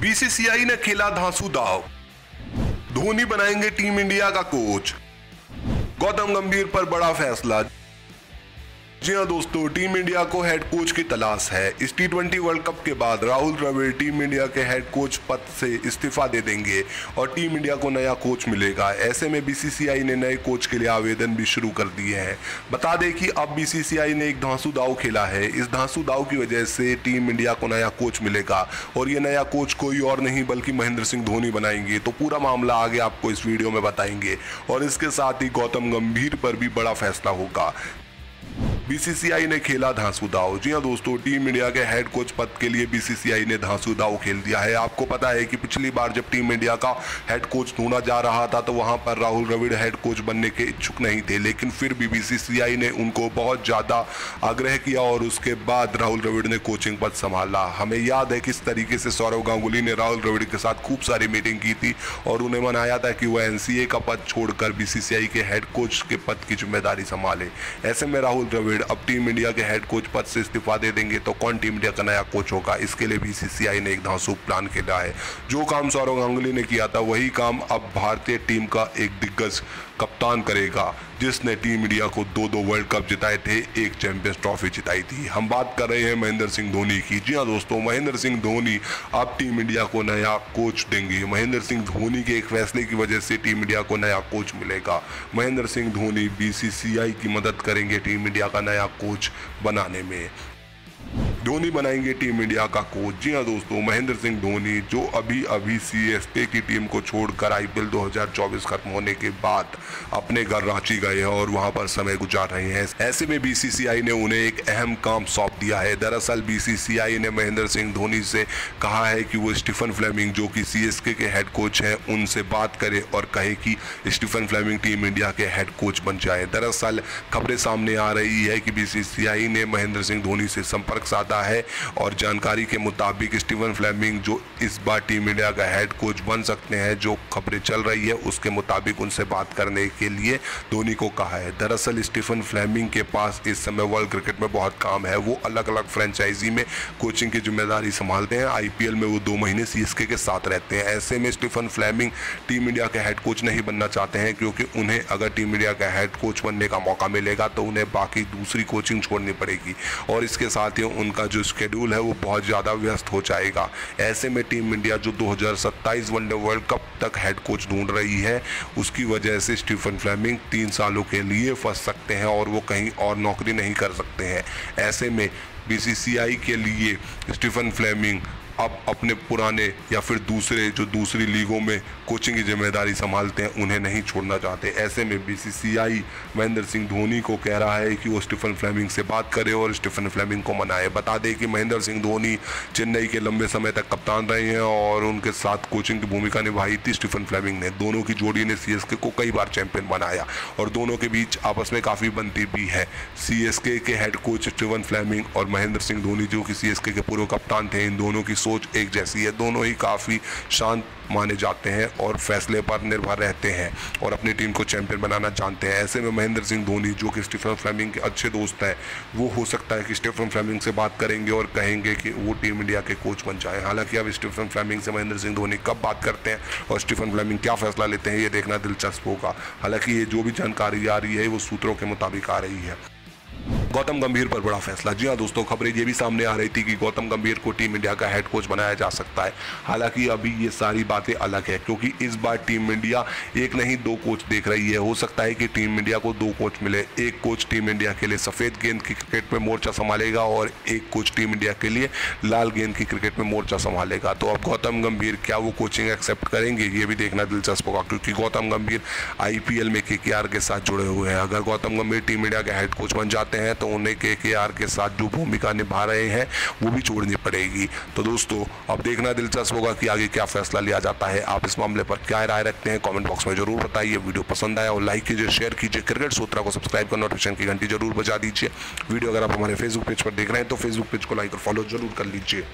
BCCI ने खेला धांसू दाव। धोनी बनाएँगे टीम इंडिया का कोच। गौतम गंभीर पर बड़ा फैसला। जी हाँ दोस्तों टीम इंडिया को हेड कोच की तलाश है। इस टी ट्वेंटी वर्ल्ड कप के बाद राहुल द्रविड़ टीम इंडिया के हेड कोच पद से इस्तीफा दे देंगे और टीम इंडिया को नया कोच मिलेगा। ऐसे में बीसीसीआई ने नए कोच के लिए आवेदन भी शुरू कर दिए हैं। बता दें कि अब बीसीसीआई ने एक धांसू दाव खेला है। इस धांसू दाव की वजह से टीम इंडिया को नया कोच मिलेगा और ये नया कोच कोई और नहीं, बल्कि महेंद्र सिंह धोनी बनाएँगे। तो पूरा मामला आगे आपको इस वीडियो में बताएँगे और इसके साथ ही गौतम गंभीर पर भी बड़ा फैसला होगा। बीसीसीआई ने खेला धांसू दाव। जी हाँ दोस्तों, टीम इंडिया के हेड कोच पद के लिए बीसीसीआई ने धांसू दाव खेल दिया है। आपको पता है कि पिछली बार जब टीम इंडिया का हेड कोच ढूंढा जा रहा था तो वहाँ पर राहुल द्रविड़ हेड कोच बनने के इच्छुक नहीं थे। लेकिन फिर भी बीसीसीआई ने उनको बहुत ज़्यादा आग्रह किया और उसके बाद राहुल द्रविड़ ने कोचिंग पद संभाला। हमें याद है किस तरीके से सौरव गांगुली ने राहुल द्रविड़ के साथ खूब सारी मीटिंग की थी और उन्हें मनाया था कि वह एनसीए का पद छोड़कर बीसीसीआई के हेड कोच के पद की ज़िम्मेदारी संभाले। ऐसे में राहुल द्रविड़ द्रविड़ अब टीम इंडिया के हेड कोच पद से इस्तीफा दे देंगे तो कौन टीम इंडिया का नया कोच होगा? इसके लिए भी सीसीआई ने एक धांसू प्लान खेला है। जो काम सौरव गांगुली ने किया था, वही काम अब भारतीय टीम का एक दिग्गज कप्तान करेगा, जिसने टीम इंडिया को दो दो वर्ल्ड कप जिताए थे, एक चैंपियंस ट्रॉफी जिताई थी। हम बात कर रहे हैं महेंद्र सिंह धोनी की। जी हाँ दोस्तों, महेंद्र सिंह धोनी अब टीम इंडिया को नया कोच देंगे। महेंद्र सिंह धोनी के एक फैसले की वजह से टीम इंडिया को नया कोच मिलेगा। महेंद्र सिंह धोनी बीसीसीआई की मदद करेंगे, टीम इंडिया का नया कोच बनाने में। धोनी बनाएँगे टीम इंडिया का कोच। जी हाँ दोस्तों, महेंद्र सिंह धोनी, जो अभी अभी सी की टीम को छोड़कर आईपीएल 2024 खत्म होने के बाद अपने घर रांची गए हैं और वहाँ पर समय गुजार रहे हैं। ऐसे में बीसीसीआई ने उन्हें एक अहम काम सौंप दिया है। दरअसल बीसीसीआई ने महेंद्र सिंह धोनी से कहा है कि वो स्टीफन फ्लेमिंग, जो कि सी के हेड कोच हैं, उनसे बात करे और कहे कि स्टीफन फ्लेमिंग टीम इंडिया के हेड कोच बन जाए। दरअसल खबरें सामने आ रही है कि बीसीसीआई ने महेंद्र सिंह धोनी से संपर्क साधा सकता है और जानकारी के मुताबिक स्टीवन फ्लेमिंग जो इस बार टीम इंडिया का हेड कोच बन सकते हैं, जो खबरें चल रही है, उसके मुताबिक उनसे बात करने के लिए धोनी को कहा है। दरअसल स्टीफन फ्लेमिंग के पास इस समय वर्ल्ड क्रिकेट में बहुत काम है। वो अलग अलग फ्रेंचाइजी में कोचिंग की ज़िम्मेदारी संभालते हैं। आईपीएल में वो दो महीने सी के साथ रहते हैं। ऐसे में स्टीफन फ्लेमिंग टीम इंडिया के हेड कोच नहीं बनना चाहते हैं, क्योंकि उन्हें अगर टीम इंडिया का हेड कोच बनने का मौका मिलेगा तो उन्हें बाकी दूसरी कोचिंग छोड़नी पड़ेगी। और इसके साथ ही उनका जो स्केड्यूल है वो बहुत ज़्यादा व्यस्त हो जाएगा। ऐसे में टीम इंडिया जो 2027 वनडे वर्ल्ड कप तक हेड कोच ढूंढ रही है, उसकी वजह से स्टीफन फ्लेमिंग तीन सालों के लिए फंस सकते हैं और वो कहीं और नौकरी नहीं कर सकते हैं। ऐसे में बीसीसीआई के लिए स्टीफन फ्लेमिंग अब अपने पुराने या फिर दूसरे, जो दूसरी लीगों में कोचिंग की ज़िम्मेदारी संभालते हैं, उन्हें नहीं छोड़ना चाहते। ऐसे में बीसीसीआई महेंद्र सिंह धोनी को कह रहा है कि वो स्टीफन फ्लेमिंग से बात करे और स्टीफन फ्लेमिंग को मनाए। बता दें कि महेंद्र सिंह धोनी चेन्नई के लंबे समय तक कप्तान रहे हैं और उनके साथ कोचिंग की भूमिका निभाई थी स्टीफन फ्लेमिंग ने। दोनों की जोड़ी ने सी को कई बार चैंपियन बनाया और दोनों के बीच आपस में काफ़ी बनती भी है। सी के हेड कोच स्टीफन फ्लेमिंग और महेंद्र सिंह धोनी, जो कि सी के पूर्व कप्तान थे, इन दोनों की सोच एक जैसी है। दोनों ही काफ़ी शांत माने जाते हैं और फैसले पर निर्भर रहते हैं और अपनी टीम को चैंपियन बनाना चाहते हैं। ऐसे में महेंद्र सिंह धोनी, जो कि स्टीफन फ्लेमिंग के अच्छे दोस्त हैं, वो हो सकता है कि स्टीफन फ्लेमिंग से बात करेंगे और कहेंगे कि वो टीम इंडिया के कोच बन जाए। हालाँकि अब स्टीफन फ्लेमिंग से महेंद्र सिंह धोनी कब बात करते हैं और स्टीफन फ्लेमिंग क्या फैसला लेते हैं, ये देखना दिलचस्प होगा। हालाँकि ये जो भी जानकारी आ रही है, वो सूत्रों के मुताबिक आ रही है। गौतम गंभीर पर बड़ा फैसला। जी हाँ दोस्तों, खबरें ये भी सामने आ रही थी कि गौतम गंभीर को टीम इंडिया का हेड कोच बनाया जा सकता है। हालाँकि अभी ये सारी बातें अलग है, क्योंकि इस बार टीम इंडिया एक नहीं, दो कोच देख रही है। हो सकता है कि टीम इंडिया को दो कोच मिले। एक कोच टीम इंडिया के लिए सफ़ेद गेंद की क्रिकेट में मोर्चा संभालेगा और एक कोच टीम इंडिया के लिए लाल गेंद की क्रिकेट में मोर्चा संभालेगा। तो अब गौतम गंभीर क्या वो कोचिंग एक्सेप्ट करेंगे, ये भी देखना दिलचस्प होगा, क्योंकि गौतम गंभीर आईपीएल में के के साथ जुड़े हुए हैं। अगर गौतम गंभीर टीम इंडिया के हेड कोच बन जाते हैं तो उन्हें के के आर के साथ जो भूमिका निभा रहे हैं, वो भी छोड़नी पड़ेगी। तो दोस्तों, अब देखना दिलचस्प होगा कि आगे क्या फैसला लिया जाता है। आप इस मामले पर क्या राय रखते हैं, कॉमेंट बॉक्स में ज़रूर बताइए। वीडियो पसंद आया और लाइक कीजिए, शेयर कीजिए, क्रिकेट सूत्रा को सब्सक्राइब कर नोटिफिकेशन की घंटी ज़रूर बजा दीजिए। वीडियो अगर आप हमारे फेसबुक पेज पर देख रहे हैं तो फेसबुक पेज को लाइक और फॉलो ज़रूर कर लीजिए।